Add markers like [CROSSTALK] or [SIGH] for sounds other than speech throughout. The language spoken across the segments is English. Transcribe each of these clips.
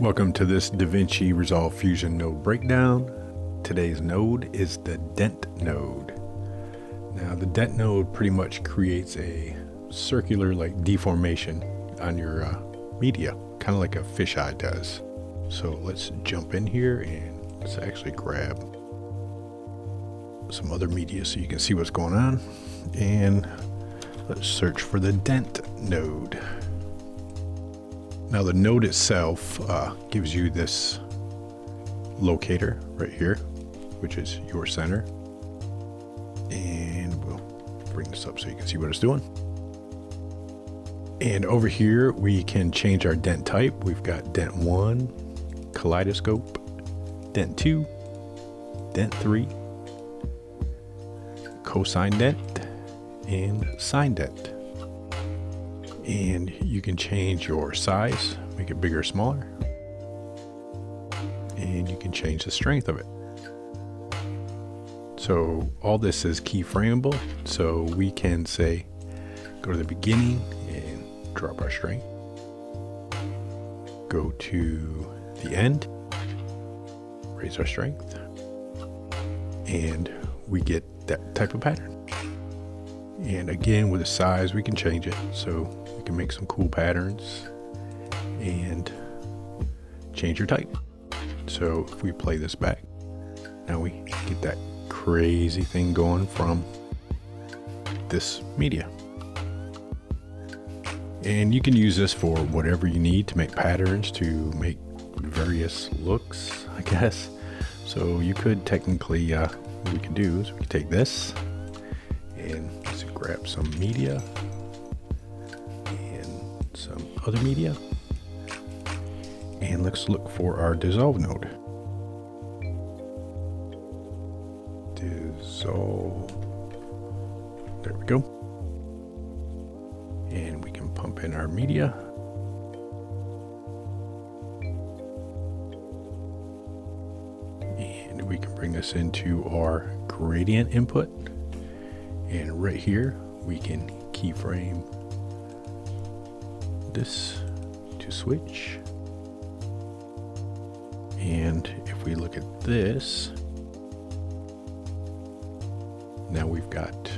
Welcome to this DaVinci Resolve Fusion node breakdown. Today's node is the dent node. Now the dent node pretty much creates a circular like deformation on your uh, media, kind of like a fisheye does. So let's jump in here and let's actually grab some other media so you can see what's going on. And let's search for the dent node. Now the node itself uh, gives you this locator right here, which is your center. And we'll bring this up so you can see what it's doing. And over here, we can change our dent type. We've got dent one, kaleidoscope, dent two, dent three, cosine dent, and sine dent and you can change your size, make it bigger or smaller, and you can change the strength of it. So all this is keyframeable, so we can say, go to the beginning and drop our strength, go to the end, raise our strength, and we get that type of pattern. And again, with the size, we can change it. So can make some cool patterns and change your type. So if we play this back, now we get that crazy thing going from this media. And you can use this for whatever you need to make patterns, to make various looks, [LAUGHS] I guess. So you could technically, uh, what we can do is we can take this and grab some media some other media. And let's look for our dissolve node. Dissolve. There we go. And we can pump in our media. And we can bring this into our gradient input. And right here, we can keyframe this to switch. And if we look at this, now we've got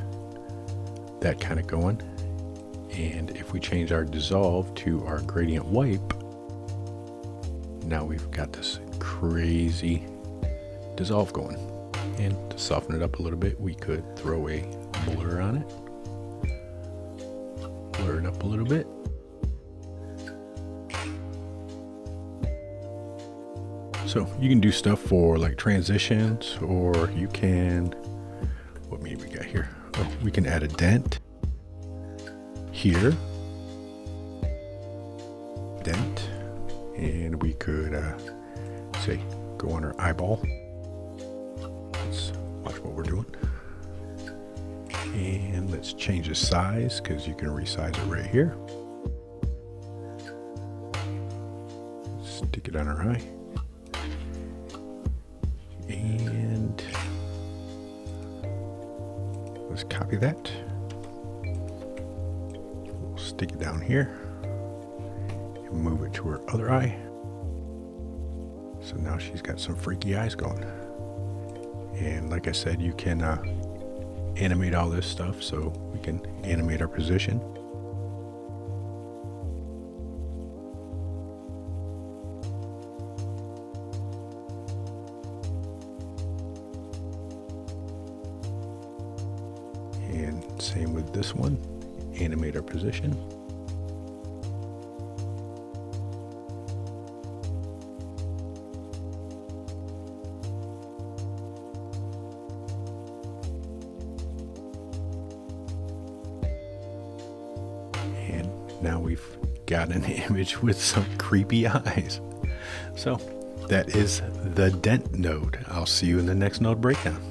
that kind of going. And if we change our dissolve to our gradient wipe, now we've got this crazy dissolve going. And to soften it up a little bit, we could throw a blur on it. Blur it up a little bit. So you can do stuff for like transitions or you can, what mean we got here? Oh, we can add a dent here. Dent. And we could uh, say, go on our eyeball. Let's watch what we're doing. And let's change the size because you can resize it right here. Stick it on our eye. Let's copy that. We'll stick it down here and move it to her other eye. So now she's got some freaky eyes going. And like I said, you can uh, animate all this stuff so we can animate our position. Same with this one, animate our position. And now we've got an [LAUGHS] image with some creepy eyes. So that is the dent node. I'll see you in the next node breakdown.